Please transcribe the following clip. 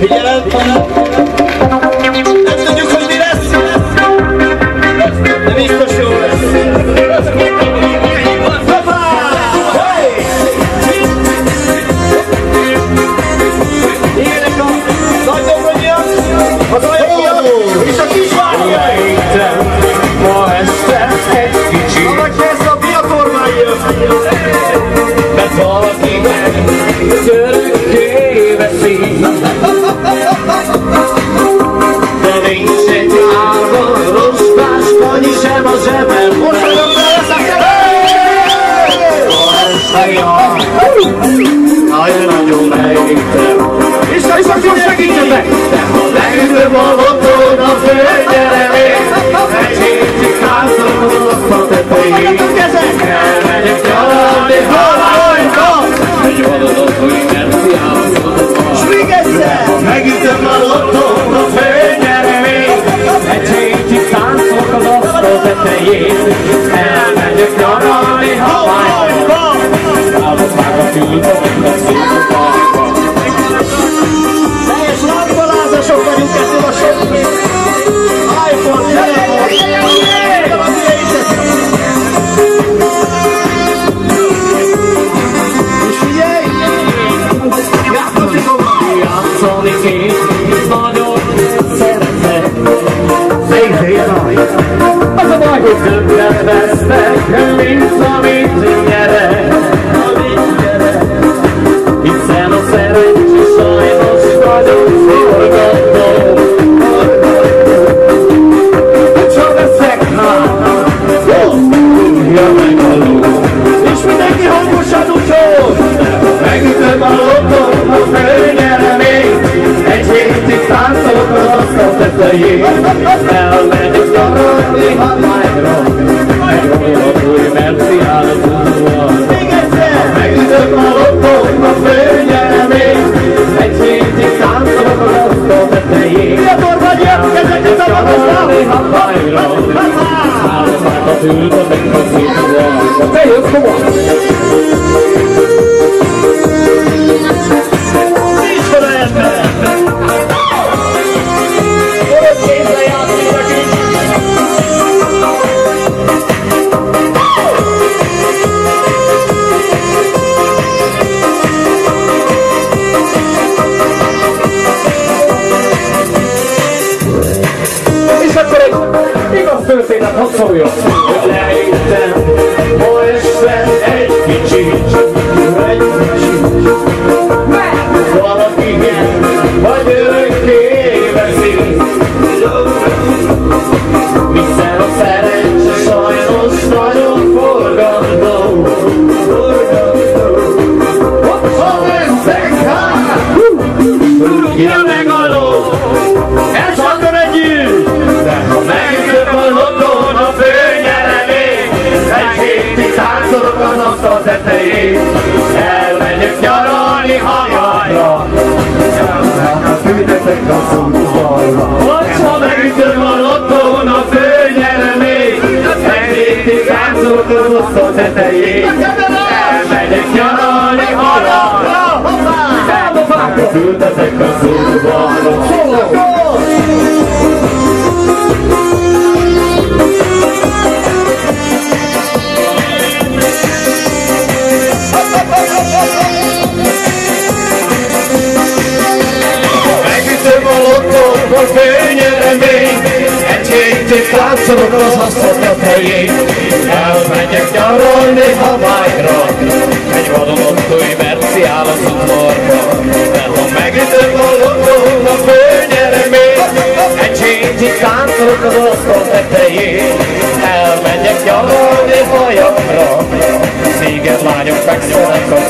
Villarán, tetején. Elmegyek nyaralni Havajba, állok már a fülbe, a színba. Teljes Az a baj, hogy többet asztal tetején Fiatal vagyok, ezeket a Nyaralni magasztal! Hawaii-ra Állom át történet hadd szóljon. Lehettem ma este egy kicsit, egy kicsit, valaki vagy örökké veszi. Hiszen a szerencse sajnos nagyon forgató. Ha veszek hát, rúgja meg a ló. Táncolok az asztal tetején, elmegyek nyaralni Havajra, járnak a tünetek a szúzalra. Ha megütöm a lotón a főnyeremény, egy hétig táncolok az asztal tetején, elmegyek nyaralni Havajra, Elmondták a fültetek a szúzalra. Kicsit táncolok az hasznokat helyén, elmegyek nyaralni Hawaii-ra. Egy vadonok túj verciál az udvarba, de ha megütöm a logón a főnyeremény, egy csényi táncolok az asztal tetején, elmegyek nyaralni hajamra. Sziget lányok a